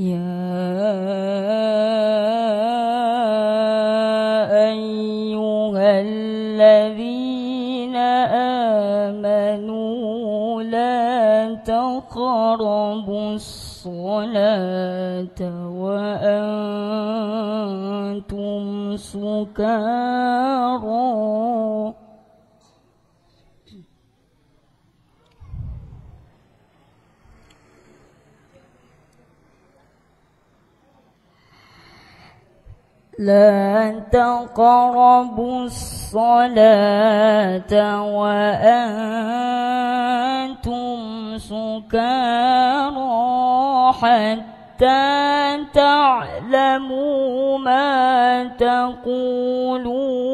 يا أيها الذين آمنوا لا تقربوا الصلاة وأنتم سكارى. لا تقربوا الصلاة وأنتم سكارى حتى تعلموا ما تقولون.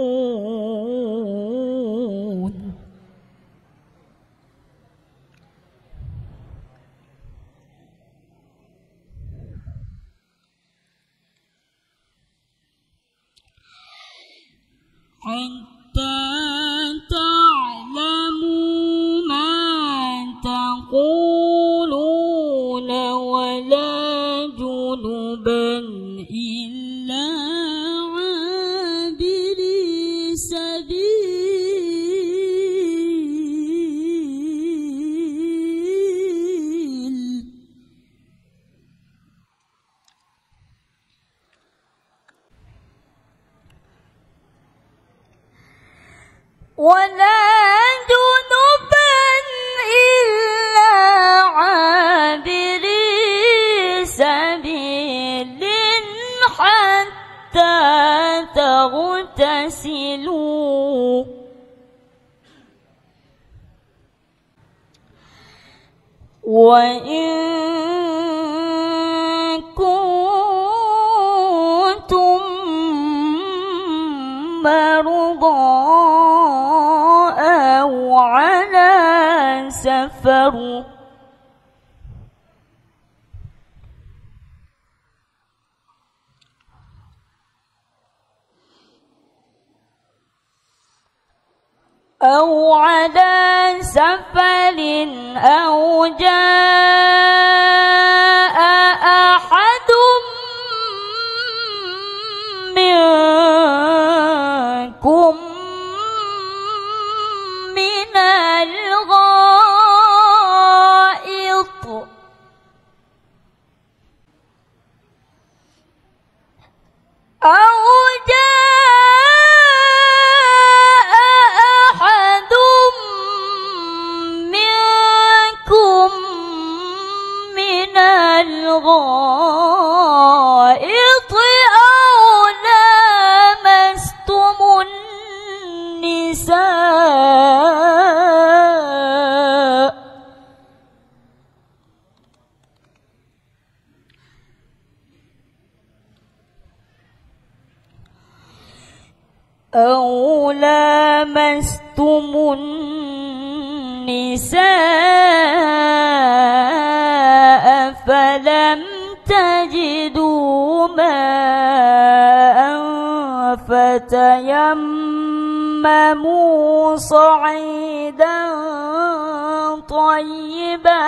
حتى ولا جنبا إلا عابري سبيل حتى تغتسلوا. وإن سفر أو على سفر أو جاء أحد منكم من الغائط أو لامستم النساء فلم تجدوا ماء فتيمموا صعيدا طيبا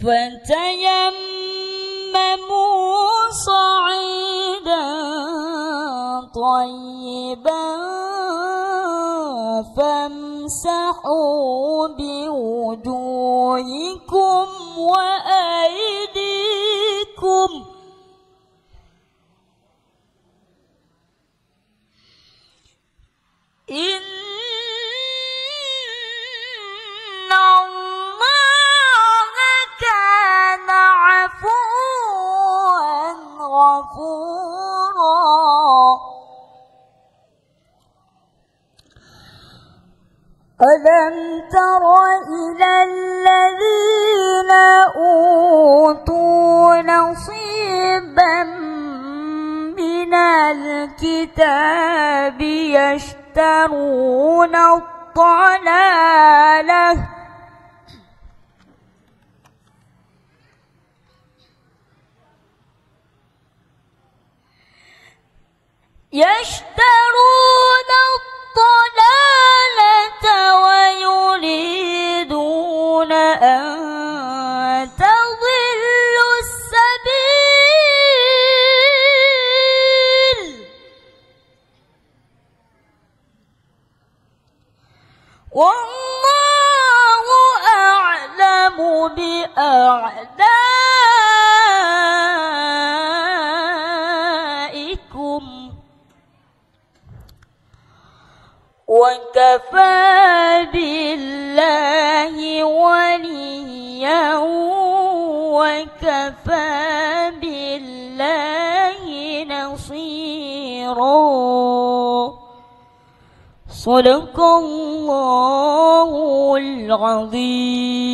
فتيمموا صعيدا طيبا فامسحوا بوجوهكم ألم تر إلى الذين أوتوا نصيبا من الكتاب يشترون الضلالة يشترون السبيل والله أعلم بأعدائكم وكفى بالله وليا وكفى بالله نصيرا. صدق الله العظيم.